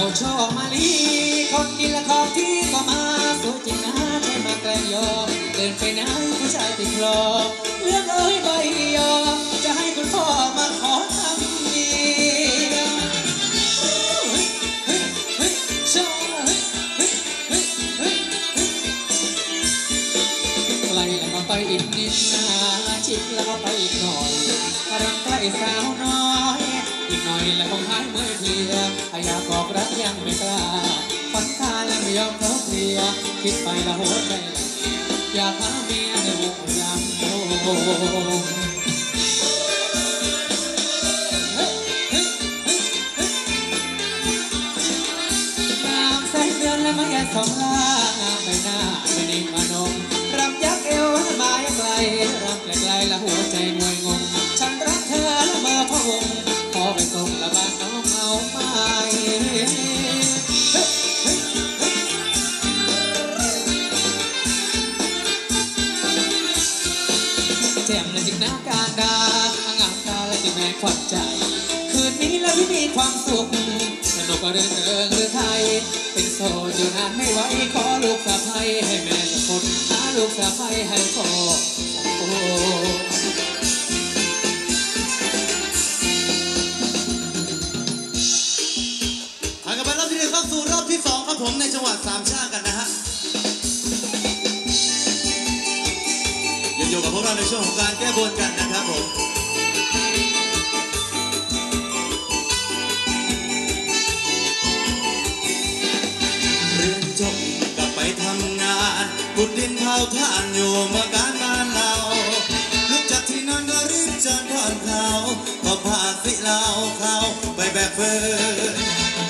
จ้าช่อมาลีคนกินละของที่ก็มาสู้จริงนะใช่มาแกล้งยอมเดินไปไหนผู้ชายติดคลอเลือกเอ้ยใบยอมจะให้คุณพ่อมาขอทำเนียมเฮ้ยเฮ้ยเฮ้ยเฮ้ยเฮ้ยเฮ้ยเฮ้ยเฮ้ยไกลแล้วก็ไปอีกนิดนะชิดแล้วก็ไปอีกหน่อยรักใกล้สาว อีกหน่อยแล้วคงหายเมื่อเพลียถ้าอยากบอกรักยังไม่กล้าฝันตายังไม่ยอมเขาเคลียคิดไปแล้วหัวใจอยากหาเมียในวงยามโตน้ำ แม่ควัญใจ คืนนี้แล้วที่มีความสุข สนุกก็เรื่องเริงหรือไทย เป็นโสดอยู่นานไม่ไหวขอลูกสะใภ้ให้แม่สักคนหาลูกสะใภ้ให้พ่อผ่านกันไปรอบที่หนึ่งเข้าสู่รอบที่สองครับผมในจังหวัดสามชาติกันนะฮะยังอยู่กับพวกเราในช่วงของการแก้บนกันนะ ท่านอยู่เมื่อการบ้านเราลุกจากที่นอนก็รีบเจิญผ่อนเขาก็พาสิเราเขาไปแบบเฟิร์น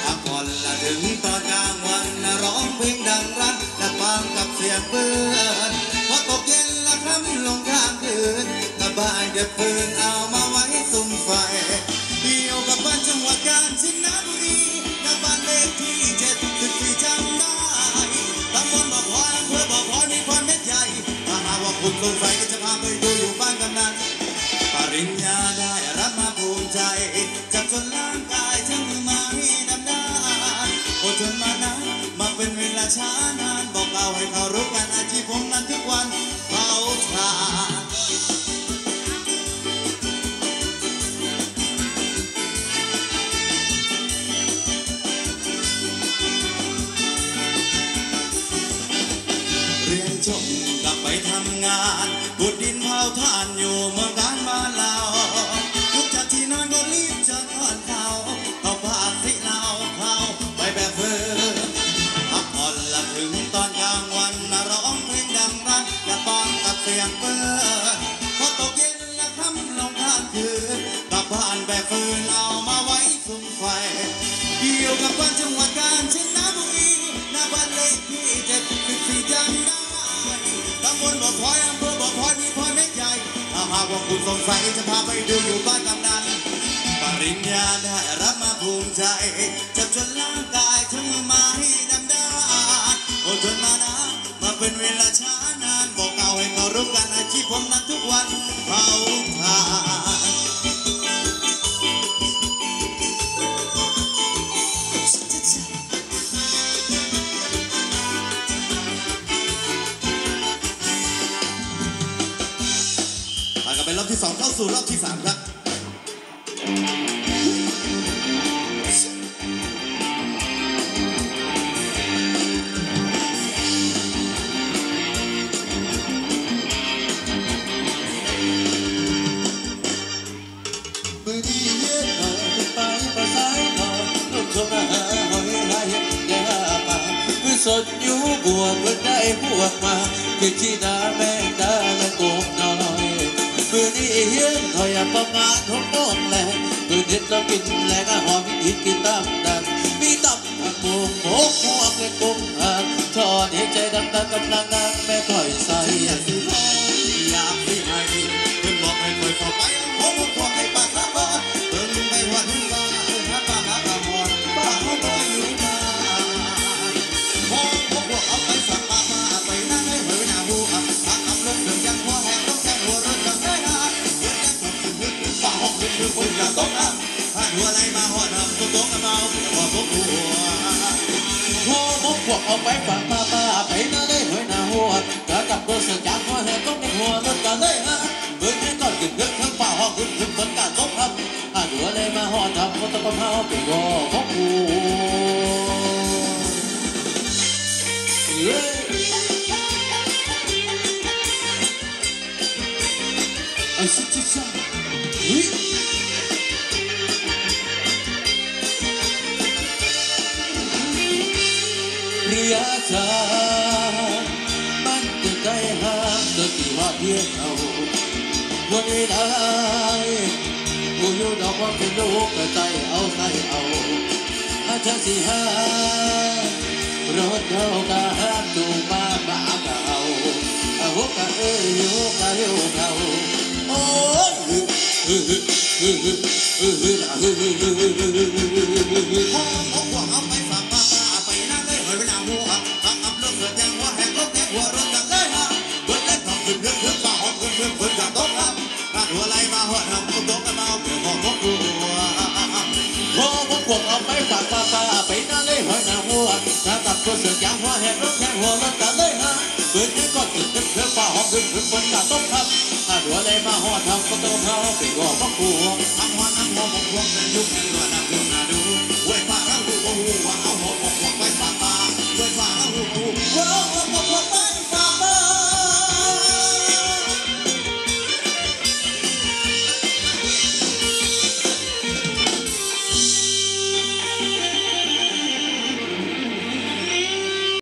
พักผ่อนละถึงตอนกลางวันนะร้องเพลงดังรักและฟังกับเสียงเพื่อนพอตกเย็นละค่ำลงข้างคืนกลับบ้านเก็บฟืนเอามาไว้สุมไฟเดียวกับบ้านจังหวัดกาญจนบุรีกับบ้านเลขที่เจ็ดสิบ สงสัยก็จะพาไปดูอยู่บ้านกำนันปริญญาได้รับมาภูมิใจจับจนร่างกายทั้งมือไม้ดำด้านอดทนมานานมาเป็นเวลาช้านานบอกเราให้เขารู้กันอาชีพผมนั้นทุกวันเผาถ่าน งานบุดดินเผาถ่านอยู่เมืองการบ้านเราทุกจากที่นอนก็รีบจะนอนเขาเอาผ้าสิเราเขาไปแบบเฟื่อพักผ่อนละถึงตอนกลางวันนร้องเพลงดังรักอย่าปองกับเสียงเปิดพอตกเย็นละค่ำลงข้างคืนกลับบ้านแบบฟืนเอามาไว้สุมไฟเกี่ยวกับบ้านจังหวัดกาญจนบุรีหน้าบ้านเลขที่เจ็ดสิบสี่จำได้ำบลบ่อพลอยอำเภอบ่อพลอยมีพลอยเม็ดใหญ่ถ้าหากว่าคุณสงสัยจะพาไปดูอยู่บ้านกำนันปริญญาได้รับมาภูมิใจจับจนร่างกายทั้งมือไม้ดำดานอดทนมานะมาเป็นเวลาช้านานบอกเอาให้เขารู้กันอาชีพผมนั้นทุกวันเผา รอบที่สองเข้าสู่รอบที่สามครับสดอยู่บวก็ได้พวกมาคือที่ดาแม่ดาและ เย็นหน่อยประมาณหกโมงแลงมือเด็ดเรากินแลงหอมอีกกินตามดันมีตับหักบุ้งหมกหัวเป็นกุ้งหันทอดให้ใจดำดำกำลังงานแม่ถอยใส่ ông bé phản ba ba bé nó lấy hơi nào hùa cả cặp đôi sơn chán hoa hè tốt nghiệp hùa tất cả đây ha với những con kiểm nước thăng bảo họ cũng cũng vẫn cả tốt hâm à đứa lên mà họ thầm một tập hao bị gò khóc hù I. giá xa ban từ tay hát từ kỳ hoa thiên hậu muốn đi ai đó qua cái lúc cái tay áo tay áo hát cha cả hát tù ba bã cào à hút cả ơi yêu cả yêu cào ôi hư hư hư hư hư I'm on, I'm on, I'm on, you can't run, I'm gonna do. We're far, I'm gonna go, I'm on,